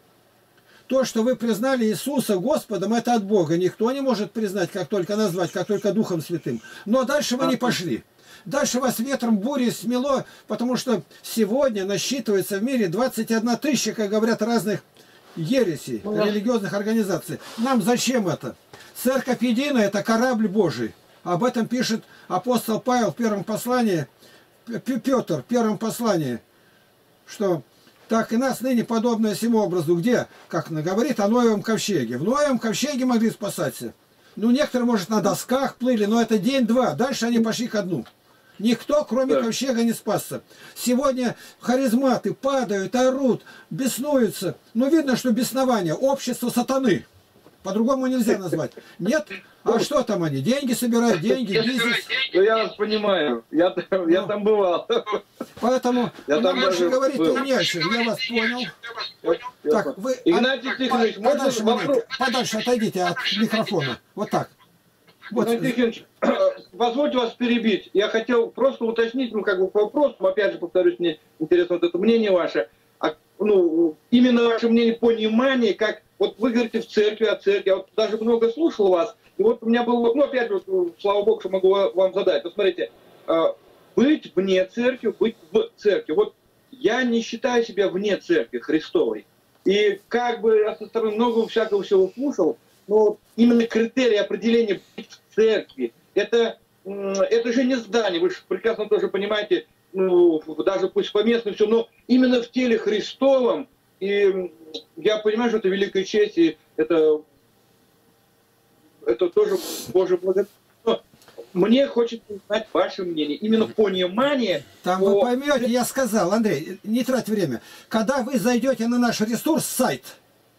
То, что вы признали Иисуса Господом, это от Бога. Никто не может признать, как только назвать, как только Духом Святым. Но дальше вы не пошли. Дальше вас ветром бури смело, потому что сегодня насчитывается в мире 21 тысяча, как говорят, разных ересей, религиозных организаций. Нам зачем это? Церковь единая – это корабль Божий. Об этом пишет апостол Павел в первом послании, Петр в первом послании, что так и нас ныне подобное всему образу, где, как говорит, о Ноевом ковчеге. В Ноевом ковчеге могли спасаться. Ну, некоторые, может, на досках плыли, но это день-два. Дальше они пошли ко дну. Никто, кроме Да. ковчега, не спасся. Сегодня харизматы падают, орут, беснуются. Ну, видно, что беснование, общество сатаны. По-другому нельзя назвать. Нет? А что там они? Деньги собирают, деньги, бизнес. Ну, я вас понимаю. Я, там- я Ну. там бывал. Поэтому Я там больше даже говорить был. не о чем. Я вас понял. Так, вы Игнатий от- Тихонович, подальше, вопрос? подальше отойдите от микрофона. Вот так. Вот. Игнатий Тихонович, позвольте вас перебить. Я хотел просто уточнить, ну, как бы по вопросу, опять же, повторюсь, мне интересно вот это мнение ваше. А, ну, именно ваше мнение, понимание, как, вот вы говорите в церкви, о церкви, я вот даже много слушал вас, и вот у меня был, ну, опять же, слава богу, что могу ва- вам задать. Вот смотрите, а, быть вне церкви, быть в церкви. Вот я не считаю себя вне церкви Христовой. И как бы я со стороны много всякого всего слушал, но именно критерий определения быть в церкви, это, это же не здание, вы же прекрасно тоже понимаете, ну, даже пусть поместно все, но именно в теле Христовом, и я понимаю, что это великая честь, и это, это тоже Божий благо... Но мне хочется узнать ваше мнение. Именно понимание. Там по... вы поймете, я сказал, Андрей, не трать время. Когда вы зайдете на наш ресурс, сайт,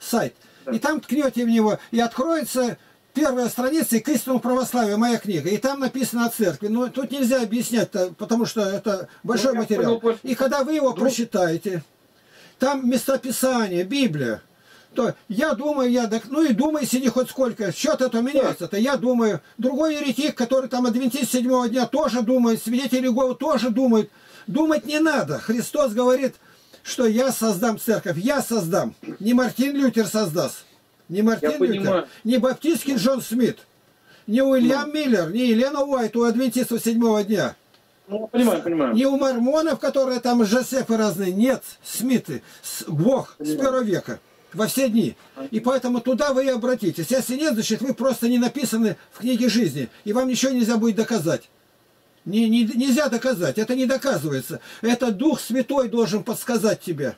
сайт, да. и там ткнете в него, и откроется первая страница и к истинному православию, моя книга. И там написано о церкви. Но тут нельзя объяснять, потому что это большой ну, материал. Понял, и когда вы его ну... прочитаете, там местописание, Библия, то я думаю, я, ну и думай, сиди хоть сколько, счет это меняется-то, я думаю. Другой еретик, который там адвентист седьмого дня, тоже думает, свидетель Иеговы тоже думает. Думать не надо. Христос говорит, что я создам церковь, я создам. Не Мартин Лютер создаст, не Мартин я Лютер, понимаю. не баптистский Джон Смит, не Уильям ну. Миллер, не Елена Уайт у адвентистов седьмого дня. Ну, понимаю, понимаю. Не у мормонов, которые там Жозефы разные, нет, Смиты, Бог понимаю. с первого века во все дни. И поэтому туда вы и обратитесь. Если нет, значит вы просто не написаны в книге жизни. И вам ничего нельзя будет доказать. Не, не, нельзя доказать, это не доказывается. Это Дух Святой должен подсказать тебе.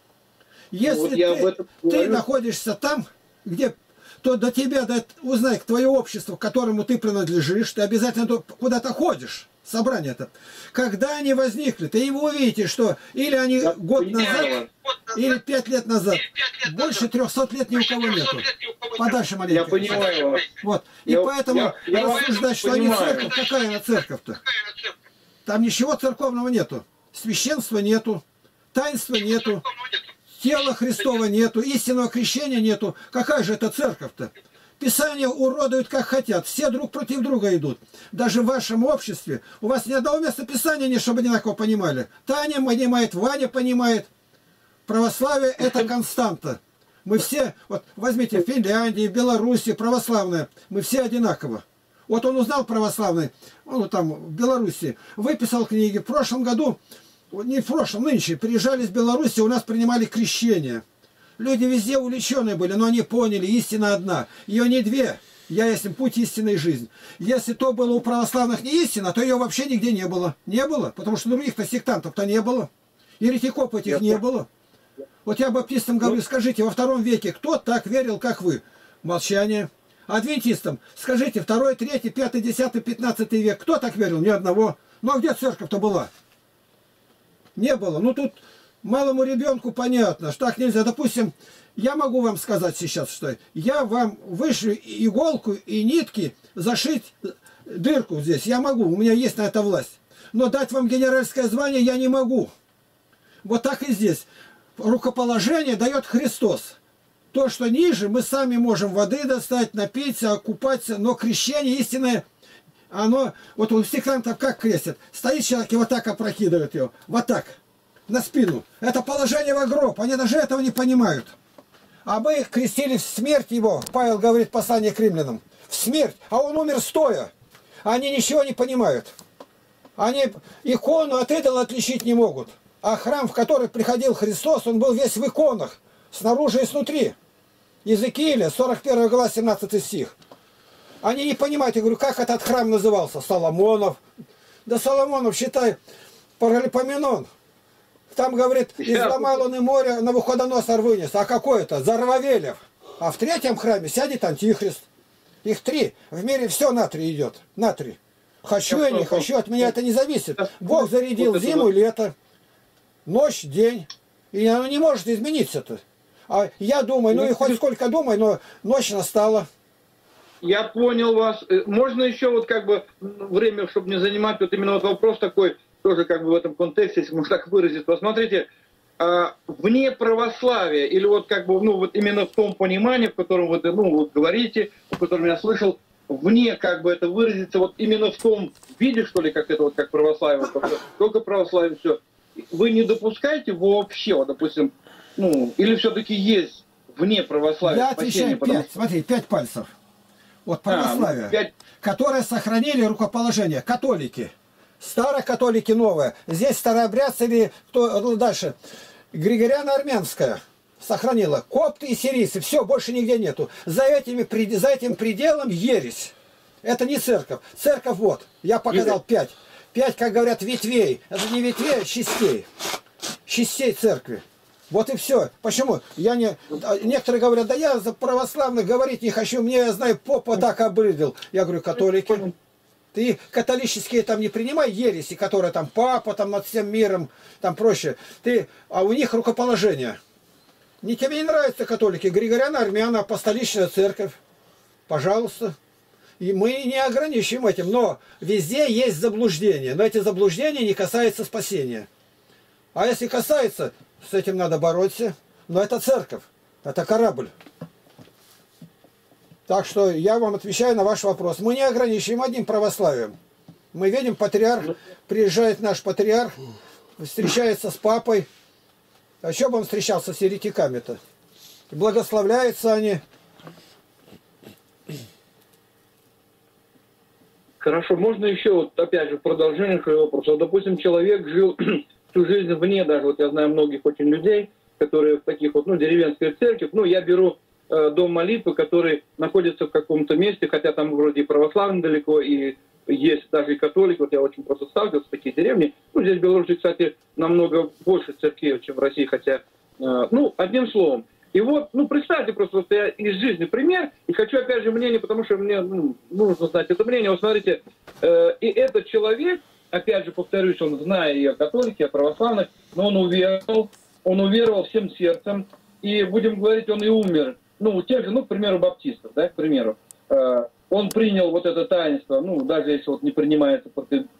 Если вот ты, ты находишься там, где то до тебя, до, узнай, твое общество, к которому ты принадлежишь, ты обязательно куда-то ходишь собрание это. Когда они возникли, ты его увидите, что или они Я год назад, или пять лет назад, больше трехсот лет ни у кого нету. Подальше маленько. Я понимаю Вот. И я, поэтому я, рассуждать, что понимаю. они церковь, какая она церковь-то? Там ничего церковного нету. Священства нету, таинства нету, тела Христова нету, истинного крещения нету. Какая же это церковь-то? Писание уродуют как хотят. Все друг против друга идут. Даже в вашем обществе. У вас ни одного места Писания нет, чтобы одинаково понимали. Таня понимает, Ваня понимает. Православие – это константа. Мы все, вот возьмите Финляндии, Беларуси, православные, мы все одинаково. Вот он узнал православный, он там в Беларуси, выписал книги. В прошлом году, не в прошлом, нынче, приезжали из Беларуси, у нас принимали крещение. Люди везде увлеченные были, но они поняли, истина одна. Ее не две. Я есть путь истинной жизнь. Если то было у православных не истина, то ее вообще нигде не было. Не было, потому что других-то сектантов-то не было. Еретиков этих не было. Вот я баптистам говорю, скажите, во втором веке кто так верил, как вы? Молчание. Адвентистам, скажите, второй, третий, пятый, десятый, пятнадцатый век, кто так верил? Ни одного. Ну а где церковь-то была? Не было. Ну тут малому ребенку понятно, что так нельзя. Допустим, я могу вам сказать сейчас, что я вам вышлю иголку и нитки зашить дырку здесь. Я могу, у меня есть на это власть. Но дать вам генеральское звание я не могу. Вот так и здесь. Рукоположение дает Христос. То, что ниже, мы сами можем воды достать, напиться, окупаться, но крещение истинное, оно, вот у сектантов как крестят? Стоит человек и вот так опрокидывает его, вот так на спину. Это положение в гроб. Они даже этого не понимают. А мы их крестили в смерть его. Павел говорит в послании к римлянам. В смерть. А он умер стоя. Они ничего не понимают. Они икону от идола отличить не могут. А храм, в который приходил Христос, он был весь в иконах. Снаружи и снутри. Иезекииля, 41 глава, 17 стих. Они не понимают. Я говорю, как этот храм назывался? Соломонов. Да Соломонов, считай, Паралипоменон. Там, говорит, изломал он и море, на выходоносор вынес. А какой это? Зарвавелев. А в третьем храме сядет Антихрист. Их три. В мире все на три идет. На три. Хочу я не хочу, от меня это не зависит. Бог зарядил зиму и лето. Ночь, день. И оно не может измениться-то. А я думаю, ну и хоть сколько думай, но ночь настала. Я понял вас. Э, можно еще вот как бы время, чтобы не занимать, вот именно вот вопрос такой, тоже как бы в этом контексте, если можно так выразить, посмотрите, а, вне православия, или вот как бы, ну, вот именно в том понимании, в котором вы, ну, вот говорите, в котором я слышал, вне как бы это выразиться, вот именно в том виде, что ли, как это вот, как православие, только православие, все, вы не допускаете вообще, вот, допустим, ну, или все-таки есть вне православия Я отвечаю потому... пять, смотри, пять пальцев. Вот православие, а, ну, пять... которые сохранили рукоположение, католики – старокатолики новые. Здесь старообрядцы или кто ну, дальше. Григориана Армянская сохранила. Копты и сирийцы. Все, больше нигде нету. За, этими, за этим пределом ересь. Это не церковь. Церковь вот. Я показал пять. Пять, как говорят, ветвей. Это не ветвей, а частей. Частей церкви. Вот и все. Почему? Я не... Некоторые говорят, да я за православных говорить не хочу. Мне, я знаю, попа так обрыдил. Я говорю, католики. Ты католические там не принимай ереси, которые там папа там над всем миром, там проще. Ты, а у них рукоположение. Не тебе не нравятся католики, Григориана Армяна, апостоличная церковь. Пожалуйста. И мы не ограничим этим, но везде есть заблуждения. Но эти заблуждения не касаются спасения. А если касается, с этим надо бороться. Но это церковь, это корабль. Так что я вам отвечаю на ваш вопрос. Мы не ограничиваем одним православием. Мы видим, патриарх, приезжает наш патриарх, встречается с папой. А что бы он встречался с еретиками-то? Благословляются они. Хорошо, можно еще, вот, опять же, продолжение своего вопроса. Допустим, человек жил *clears throat* всю жизнь вне, даже вот я знаю многих очень людей, которые в таких вот, ну, деревенских церквях, ну, я беру дом молитвы, который находится в каком-то месте, хотя там вроде и православный далеко, и есть даже и католик, вот я очень просто сталкивался с такие деревни. Ну, здесь в Беларуси, кстати, намного больше церквей, чем в России, хотя, э, ну, одним словом, и вот, ну, представьте просто, вот я из жизни пример, и хочу, опять же, мнение, потому что мне ну, нужно знать это мнение. Вот смотрите, э, и этот человек, опять же, повторюсь, он зная и о католике, и о православных, но он уверовал, он уверовал всем сердцем, и, будем говорить, он и умер. Ну, у тех же, ну, к примеру, баптистов, да, к примеру. Э, он принял вот это таинство, ну, даже если вот не принимается,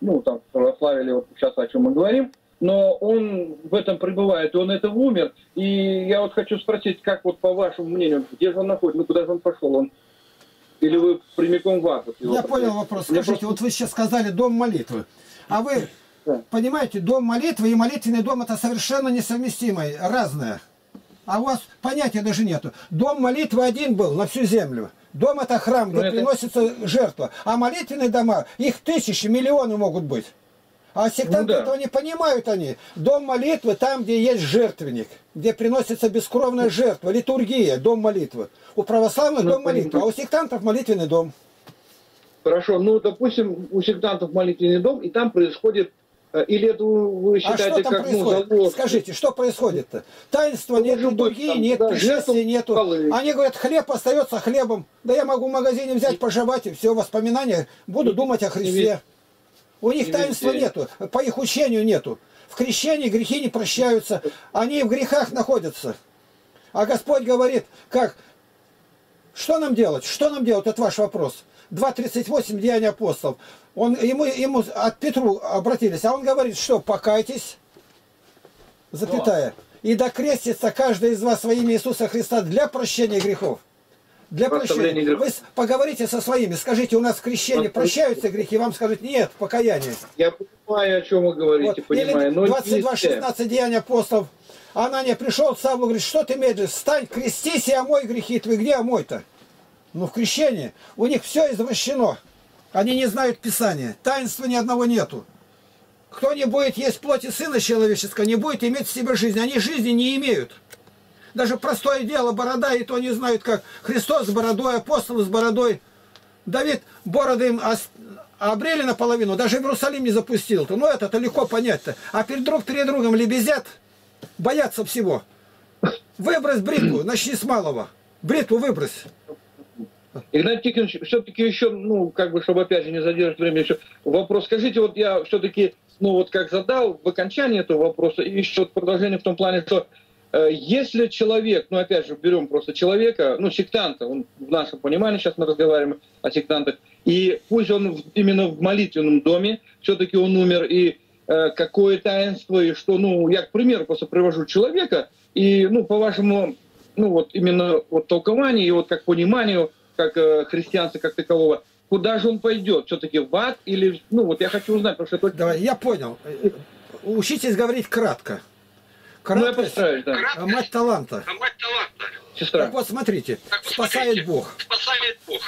ну, там, православие или вот сейчас о чем мы говорим, но он в этом пребывает, и он этого умер. И я вот хочу спросить, как вот по вашему мнению, где же он находится, ну куда же он пошел, он или вы прямиком в ад? Я понял вопрос. Скажите, просто... вот вы сейчас сказали дом молитвы, а вы да. понимаете, дом молитвы и молитвенный дом это совершенно несовместимое, разное. А у вас понятия даже нету. Дом молитвы один был на всю землю. Дом это храм, где это... приносится жертва. А молитвенные дома, их тысячи, миллионы могут быть. А сектанты ну, да. этого не понимают они. Дом молитвы там, где есть жертвенник, где приносится бескровная жертва, литургия, дом молитвы. У православных ну, дом молитвы, а у сектантов молитвенный дом. Хорошо, ну, допустим, у сектантов молитвенный дом, и там происходит или это вы считаете а что там как ну, происходит? ну, залог? Скажите, что происходит-то? Таинства ну, нет, литургии нет, да, пришествия нету. Полы. Они говорят, хлеб остается хлебом. Да я могу в магазине взять, пожевать, и все, воспоминания. Буду думать о Христе. У них таинства нету, по их учению нету. В крещении грехи не прощаются, они в грехах находятся. А Господь говорит, как, что нам делать? Что нам делать? Это ваш вопрос. 2.38 Деяния апостолов. Он, ему, ему от Петру обратились, а он говорит, что покайтесь, запятая, и докрестится каждый из вас во имя Иисуса Христа для прощения грехов. Для прощения. Вы поговорите со своими, скажите, у нас в крещении прощаются грехи, вам скажут, нет, покаяние. Я понимаю, о чем вы говорите, вот. понимаю. Или 22-16 деяния апостолов. Анания пришел, Савлу говорит, что ты медлишь, встань, крестись и омой грехи твои. Где омой-то? Ну, в крещении. У них все извращено. Они не знают Писания. Таинства ни одного нету. Кто не будет есть плоти Сына Человеческого, не будет иметь в себе жизнь. Они жизни не имеют. Даже простое дело, борода, и то не знают, как Христос с бородой, апостол с бородой. Давид бороды им обрели наполовину, даже Иерусалим не запустил-то. Ну это-то легко понять-то. А перед друг перед другом лебезят, боятся всего. Выбрось бритву, начни с малого. Бритву выбрось. Игнат Тихонович, все-таки еще, ну, как бы, чтобы опять же не задерживать время, еще вопрос. Скажите, вот я все-таки, ну, вот как задал в окончании этого вопроса, и еще продолжение в том плане, что Э, если человек, ну опять же, берем просто человека, ну сектанта, он в нашем понимании, сейчас мы разговариваем о сектантах, и пусть он именно в молитвенном доме, все-таки он умер, и э, какое таинство, и что, ну, я, к примеру, просто привожу человека, и, ну, по вашему, ну, вот именно вот толкованию, и вот как пониманию, как э, христианства как такового, куда же он пойдет? Все-таки в ад или, ну, вот я хочу узнать, потому что это... Давай, я понял. Учитесь говорить кратко. Краткость, ну, я да. А мать таланта. А мать таланта. Сестра. Так вот, смотрите, так вот, спасает смотрите, Бог. Спасает Бог.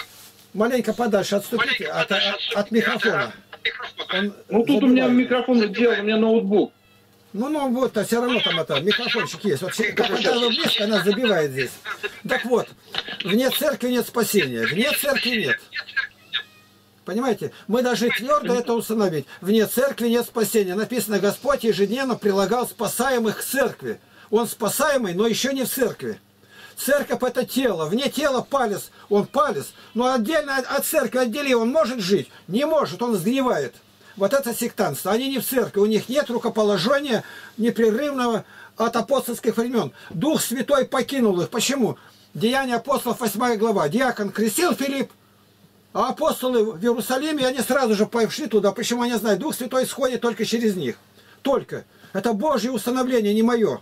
Маленько подальше отступите Маленько от, подальше от, отступите, от микрофона. От, микрофона. Он ну тут у меня микрофон сделал, у меня ноутбук. Ну, ну вот, а все равно там это, микрофончик есть. Вот как когда близко, она забивает здесь. Так вот, вне церкви нет спасения, вне церкви нет. Понимаете? Мы должны твердо это установить. Вне церкви нет спасения. Написано, Господь ежедневно прилагал спасаемых к церкви. Он спасаемый, но еще не в церкви. Церковь это тело. Вне тела палец, он палец. Но отдельно от церкви отдели, он может жить? Не может, он сгнивает. Вот это сектантство. Они не в церкви, у них нет рукоположения непрерывного от апостольских времен. Дух Святой покинул их. Почему? Деяния апостолов, 8 глава. Диакон крестил Филипп, а апостолы в Иерусалиме, они сразу же пошли туда. Почему они знают? Дух Святой сходит только через них. Только. Это Божье установление, не мое.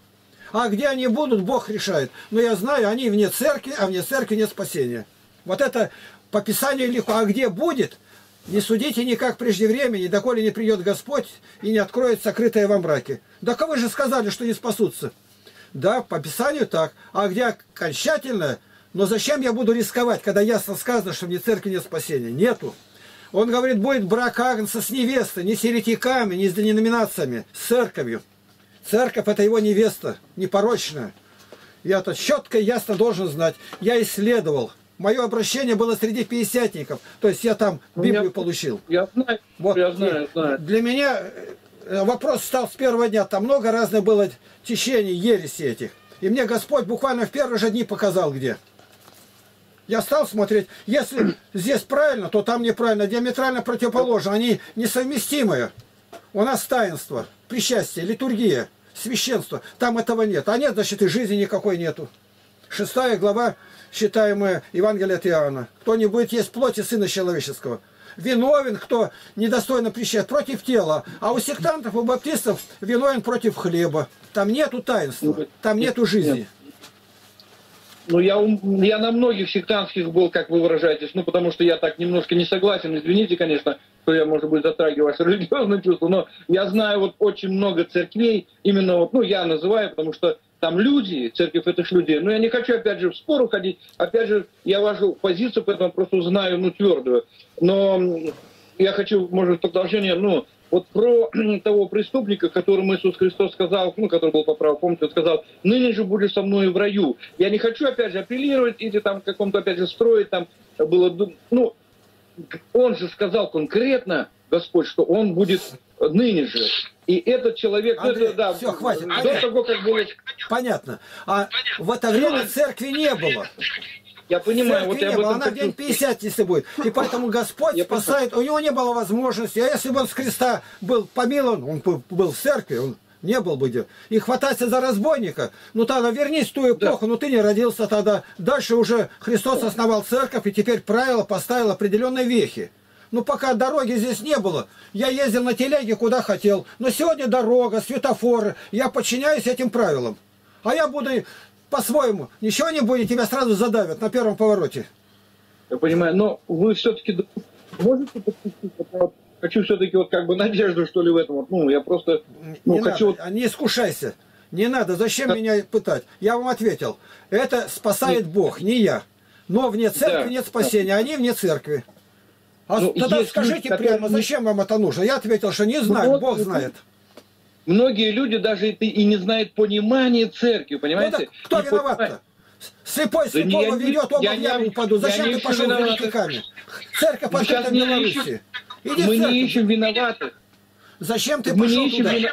А где они будут, Бог решает. Но я знаю, они вне церкви, а вне церкви нет спасения. Вот это по Писанию легко. А где будет, не судите никак прежде времени, доколе не придет Господь и не откроет сокрытое во мраке. Да кого же сказали, что не спасутся? Да, по Писанию так. А где окончательно? Но зачем я буду рисковать, когда ясно сказано, что вне церкви нет спасения? Нету. Он говорит, будет брак Агнца с невестой, не с еретиками, не с деноминациями, с церковью. Церковь – это его невеста, непорочная. Я это четко и ясно должен знать. Я исследовал. Мое обращение было среди пятидесятников. То есть я там Библию я, получил. Я знаю, вот. я знаю, знаю. Для меня э, вопрос стал с первого дня. Там много разных было течений, ереси этих. И мне Господь буквально в первые же дни показал, где. Я стал смотреть, если здесь правильно, то там неправильно, диаметрально противоположно, они несовместимые. У нас таинство, причастие, литургия, священство, там этого нет. А нет, значит, и жизни никакой нету. Шестая глава, считаемая Евангелие от Иоанна. Кто не будет есть плоти Сына Человеческого. Виновен, кто недостойно причащает, против тела. А у сектантов, у баптистов виновен против хлеба. Там нету таинства, там нету жизни. Ну, я, я на многих сектантских был, как вы выражаетесь, ну, потому что я так немножко не согласен, извините, конечно, что я, может быть, затрагиваю ваше *laughs* религиозное чувство, но я знаю вот очень много церквей, именно вот, ну, я называю, потому что там люди, церковь это ж люди. Но я не хочу, опять же, в спор уходить. Опять же, я вашу позицию, поэтому просто знаю, ну, твердую. Но я хочу, может, продолжение, ну, вот про *clears throat* того преступника, которому Иисус Христос сказал, ну, который был по праву, помните, он сказал, ныне же будешь со мной в раю. Я не хочу, опять же, апеллировать или там каком-то, опять же, строить, там было, ну, он же сказал конкретно, Господь, что он будет ныне же. И этот человек, Андрей, это, да, все, хватит. до Андрей, того, как было... Понятно. А Понятно. в это время церкви не было. Я понимаю, вот я не было, она день 50, если будет. И *clears throat* поэтому Господь я спасает. У него не было возможности. А если бы он с креста был помилован, он был в церкви, он не был бы. И хвататься за разбойника, ну тогда вернись в ту эпоху, да. ну ты не родился тогда. Дальше уже Христос основал церковь, и теперь правило поставил определенные вехи. Ну, пока дороги здесь не было, я ездил на телеге куда хотел. Но сегодня дорога, светофоры, я подчиняюсь этим правилам. А я буду по-своему. Ничего не будет, тебя сразу задавят на первом повороте. Я понимаю, но вы все-таки можете подпустить? Хочу все-таки вот как бы надежду, что ли, в этом. Ну, я просто ну, не хочу... Надо, не искушайся. Не надо, зачем да. меня пытать? Я вам ответил. Это спасает нет. Бог, не я. Но вне церкви да. нет спасения, да. они вне церкви. А ну, тогда скажите люди, прямо, зачем вам это нужно? Я ответил, что не знаю, ну, Бог знает. Многие люди даже и, и не знают понимания церкви, понимаете? Ну, кто виноват-то? Слепой да слепого не, ведет, оба в яму упадут. Зачем ты пошел еретиками? Церковь в Беларуси. Иди мы не ищем виноватых. Зачем ты мы пошел не ищем туда? Вина...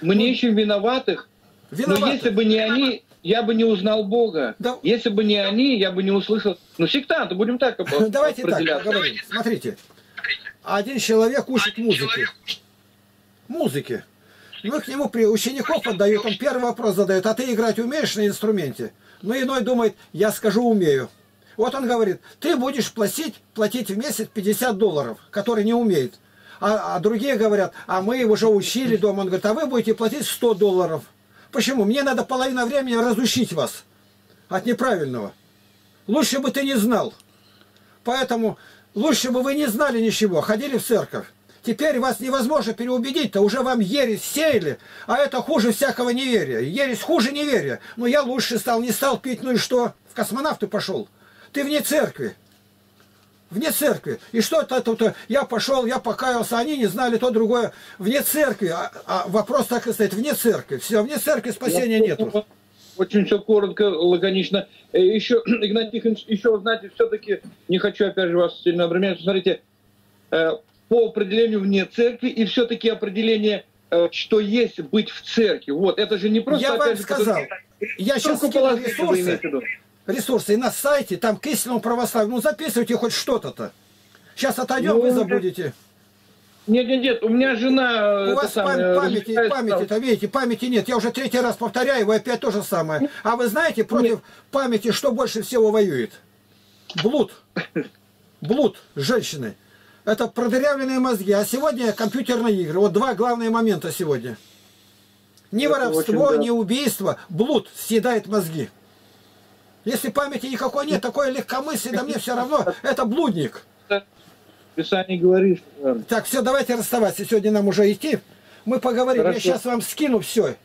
Мы не ищем виноватых. Виноваты. Но если бы не они, я бы не узнал Бога. Да. Если бы не они, я бы не услышал. Ну, сектанты, будем так *laughs* Давайте так поговорим. Смотрите. Один человек учит музыки. Музыки. Мы к нему при учеников отдают, он первый вопрос задает, а ты играть умеешь на инструменте? Ну, иной думает, я скажу, умею. Вот он говорит, ты будешь платить, платить в месяц 50 долларов, который не умеет. А, а другие говорят, а мы его уже учили дома. Он говорит, а вы будете платить 100 долларов. Почему? Мне надо половина времени разучить вас от неправильного. Лучше бы ты не знал. Поэтому лучше бы вы не знали ничего, ходили в церковь. Теперь вас невозможно переубедить-то, уже вам ересь сеяли, а это хуже всякого неверия. Ересь хуже неверия. Ну я лучше стал, не стал пить, ну и что? В космонавты пошел. Ты вне церкви. Вне церкви. И что это тут? Я пошел, я покаялся, они не знали то другое. Вне церкви. А, а вопрос так и стоит. Вне церкви. Все, вне церкви спасения я нету. Очень все коротко, лаконично. Э, еще, *clears throat* Игнатий Тихонович, еще, знаете, все-таки не хочу опять же вас сильно обременять. Смотрите, э, по определению вне церкви и все-таки определение, э, что есть быть в церкви. Вот, это же не просто... Я вам сказал, Я сейчас Только скину положительно вы ресурсы. Ресурсы и на сайте, там к истинному православию. Ну записывайте хоть что-то-то. Сейчас отойдем, Ну, вы забудете. Нет, нет, нет, у меня жена... У это вас самое, пам- памяти, там. памяти-то, видите, памяти нет. Я уже третий раз повторяю, вы опять то же самое. А вы знаете, против памяти что больше всего воюет? Блуд. *laughs* Блуд женщины. Это продырявленные мозги. А сегодня компьютерные игры. Вот два главные момента сегодня. Ни Это воровство, очень, да. ни убийство. Блуд съедает мозги. Если памяти никакой нет, такое легкомыслие, да мне все равно, это блудник. Писание говорит. Так, все, давайте расставаться. Сегодня нам уже идти. Мы поговорим. Хорошо. Я сейчас вам скину все.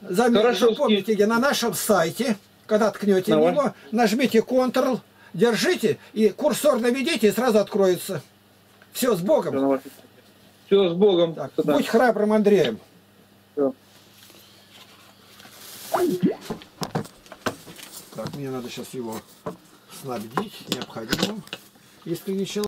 Зам... Хорошо, Запомните, где на нашем сайте, когда ткнете Давай. него, нажмите Ctrl, держите и курсор наведите, и сразу откроется. Все, с Богом. Все, с Богом. Так, будь храбрым Андреем. Всё. Так, мне надо сейчас его снабдить необходимым. Если ничего.